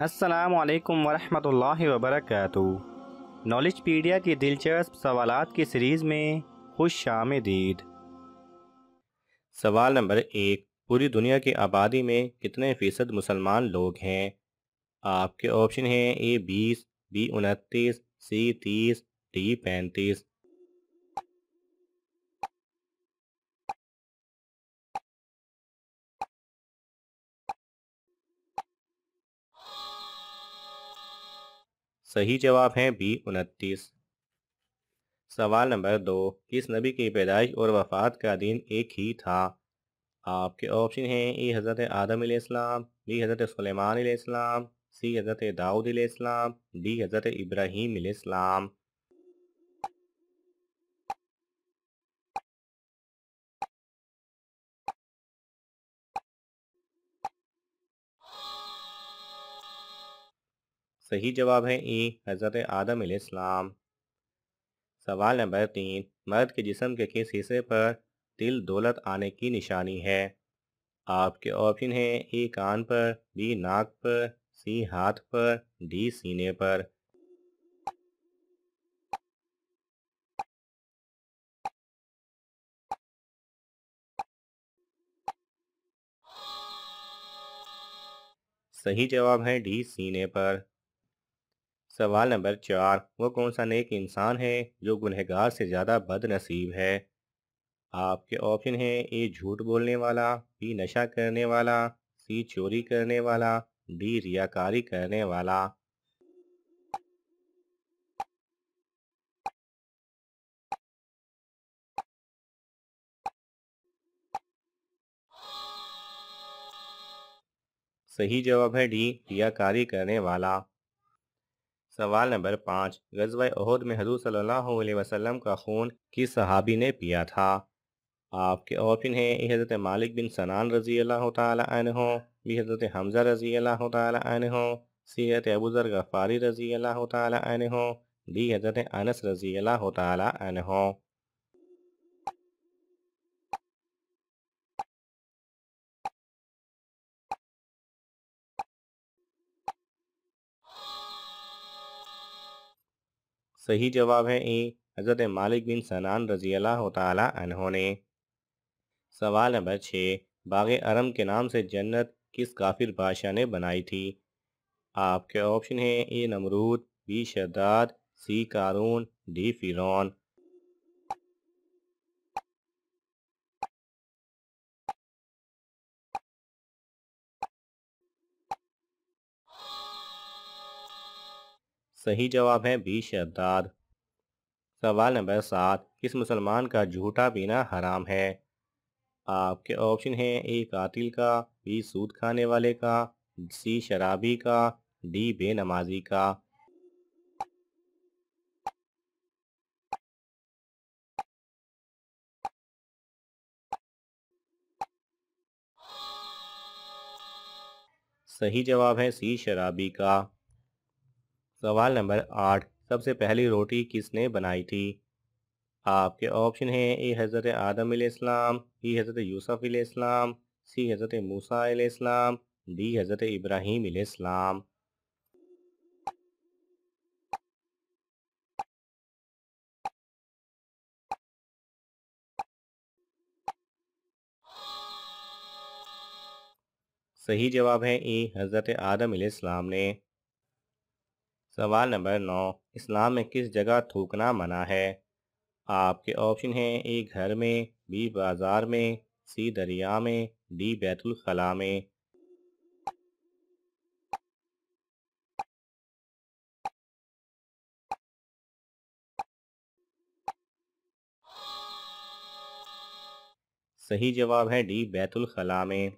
असलकम वरहमल वबरक नॉलेज पीडिया की दिलचस्प सवालात की सीरीज़ में खुश आमदीद। सवाल नंबर एक, पूरी दुनिया की आबादी में कितने फ़ीसद मुसलमान लोग हैं? आपके ऑप्शन हैं ए बीस, बी उनतीस, सी तीस, डी पैंतीस। सही जवाब है बी उनतीस। सवाल नंबर दो, किस नबी की पैदाइश और वफ़ात का दिन एक ही था? आपके ऑप्शन हैं ए, हज़रत आदम इस्लाम बी, हज़रत सलेमान इस्लाम सी, हज़रत दाऊद इस्लाम डी, हज़रत इब्राहिम इस्लाम सही जवाब है ए हज़रत आदम इस्लाम सवाल नंबर तीन, मर्द के जिसम के किस हिस्से पर दिल दौलत आने की निशानी है? आपके ऑप्शन हैं ए, कान पर, बी, नाक पर, सी, हाथ पर, डी, सीने पर। सही जवाब है डी, सीने पर। सवाल नंबर चार, वो कौन सा नेक इंसान है जो गुनहगार से ज़्यादा बदनसीब है? आपके ऑप्शन हैं, ए, झूठ बोलने वाला, बी, नशा करने वाला, सी, चोरी करने वाला, डी, रियाकारी करने वाला। सही जवाब है डी, रियाकारी करने वाला। सवाल नंबर पाँच गजवा अहद में हजूर सल्लल्लाहु का खून किस सहाबी ने पिया था? आपके ऑप्शन हैं हज़रत मालिक बिन सनान रज़ी अल्लाह बी हज़रत हमज़ा रज़ी अल्लाह तहो सी हज़रत अबूज़र गफ़ारी रज़ी अल्लाह तहो डी हज़रत अनस रज़ी अल्लाह तहो सही जवाब है ए, हज़रत मालिक बिन सनान रज़ी अल्लाह ने। सवाल नंबर छः, बाग अरम के नाम से जन्नत किस काफिर बादशाह ने बनाई थी? आपके ऑप्शन हैं A, Namrud, B शदाद C, Karun, D, फिरौन। सही जवाब है बी शद्दाद सवाल नंबर सात, किस मुसलमान का झूठा पीना हराम है? आपके ऑप्शन हैं, ए, कातिल का, बी, सूद खाने वाले का, सी, शराबी का, डी, बेनमाजी का। सही जवाब है, सी, शराबी का। सवाल नंबर आठ, सबसे पहली रोटी किसने बनाई थी? आपके ऑप्शन हैं, ए, हज़रत आदम इस्लाम बी, हज़रत यूसुफ इस्लाम सी, हज़रत मूसा इस्लाम डी, हज़रत इब्राहीम इस्लाम सही जवाब है ए, हज़रत आदम इस्लाम ने। सवाल नंबर नौ, इस्लाम में किस जगह थूकना मना है? आपके ऑप्शन हैं, ए, घर में, बी, बाज़ार में, सी, दरिया में, डी बैतुल खला में। सही जवाब है डी बैतुल खला में।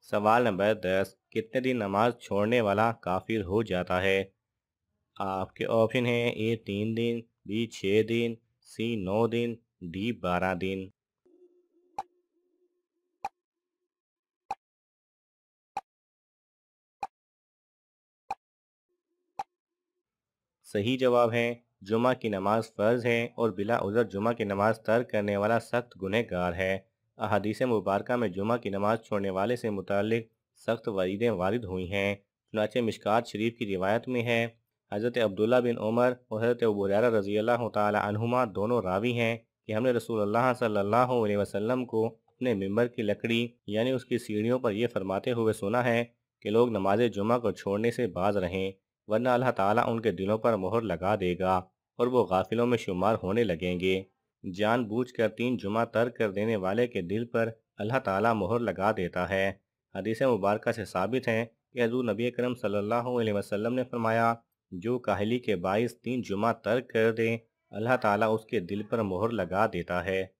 सवाल नंबर दस, कितने दिन नमाज़ छोड़ने वाला काफिर हो जाता है? आपके ऑप्शन हैं ए तीन दिन बी छः दिन सी नौ दिन डी बारह दिन। सही जवाब है जुमा की नमाज़ फ़र्ज़ है और बिला उज़र जुमा की नमाज़ तर्क करने वाला सख्त गुनहगार है। अहदीस मुबारक में जुमा की नमाज़ छोड़ने वाले से मुतल सख्त वरीदें वारद हुई हैं, चुनाचे मिशकात शरीफ की रिवायत में है। हज़रत अब्दुल्ला बिन उमर और हज़रत अबूर रज़ी अल्लाह तहुमा दोनों रावी हैं कि हमने रसूल सल्लल्लाहु अलैहि वसल्लम को अपने मेंबर की लकड़ी, यानी उसकी सीढ़ियों पर यह फरमाते हुए सुना है कि लोग नमाज़ जुमा को छोड़ने से बाज रहें, वरना अल्लाह ताला उनके दिलों पर मोहर लगा देगा और वो गाफिलों में शुमार होने लगेंगे। जानबूझकर तीन जुमा तर्क कर देने वाले के दिल पर अल्लाह ताला मोहर लगा देता है। हदीस मुबारक से साबित है कि हजूर नबी करम सल्लल्लाहु अलैहि वसल्लम ने फरमाया जो काहली के बाईस तीन जुमा तर्क कर दे, अल्लाह ताला उसके दिल पर मोहर लगा देता है।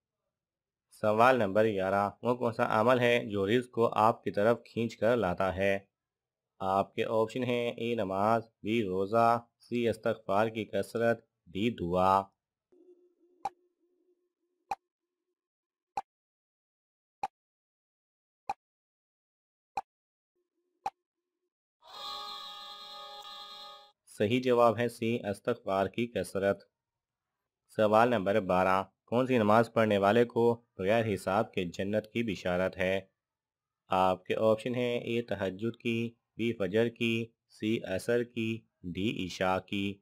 सवाल नंबर ग्यारह, वो कौन सा अमल है जो रिज को आपकी तरफ़ खींच कर लाता है? आपके ऑप्शन हैं, ए नमाज़, बी रोज़ा, सी इस्तगफार की कसरत, डी दुआ। सही जवाब है सी अस्तगफार की कसरत। सवाल नंबर बारह कौन सी नमाज़ पढ़ने वाले को बगैर हिसाब के जन्नत की बिशारत है? आपके ऑप्शन हैं ए तहजद की, बी, फजर की, सी, असर की, डी ईशा की।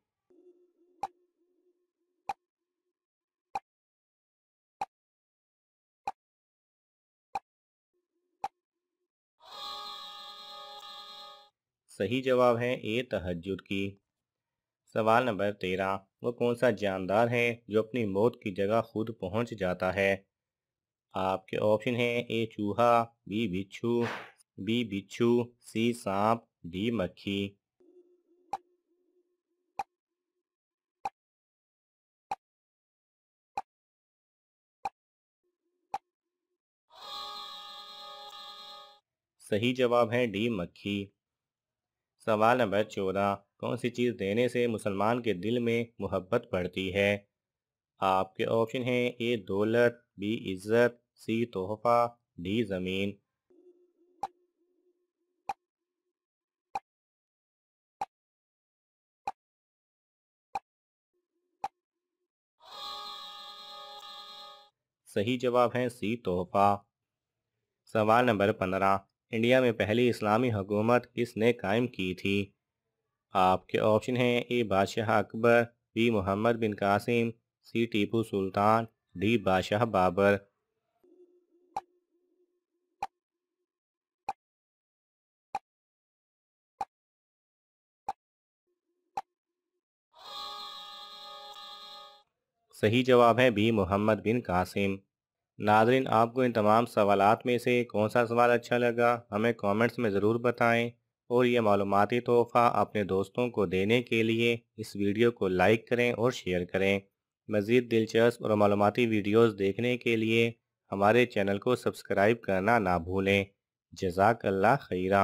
सही जवाब है ए तहजद की। सवाल नंबर तेरह, वो कौन सा जानदार है जो अपनी मौत की जगह खुद पहुँच जाता है? आपके ऑप्शन हैं ए चूहा, बी बिच्छू बी बिच्छू, सी सांप, डी मक्खी। सही जवाब है डी मक्खी। सवाल नंबर चौदह कौन सी चीज़ देने से मुसलमान के दिल में मोहब्बत बढ़ती है? आपके ऑप्शन हैं, ए, दौलत, बी, इज़्ज़त, सी, तोहफ़ा, डी, ज़मीन। सही जवाब है, सी, तोहफ़ा। सवाल नंबर पंद्रह, इंडिया में पहली इस्लामी हुकूमत किसने कायम की थी? आपके ऑप्शन हैं, ए बादशाह Akbar, B Muhammad bin Qasim, C Tipu Sultan, D बादशाह बाबर। सही जवाब है बी मोहम्मद बिन कासिम। नाजरीन, आपको इन तमाम सवालात में से कौन सा सवाल अच्छा लगा? हमें कमेंट्स में ज़रूर बताएँ। और ये मालूमती तोहफ़ा अपने दोस्तों को देने के लिए इस वीडियो को लाइक करें और शेयर करें। मज़ीद दिलचस्प और मालूमती वीडियोज़ देखने के लिए हमारे चैनल को सब्सक्राइब करना ना भूलें। जजाक अल्लाह खैरा।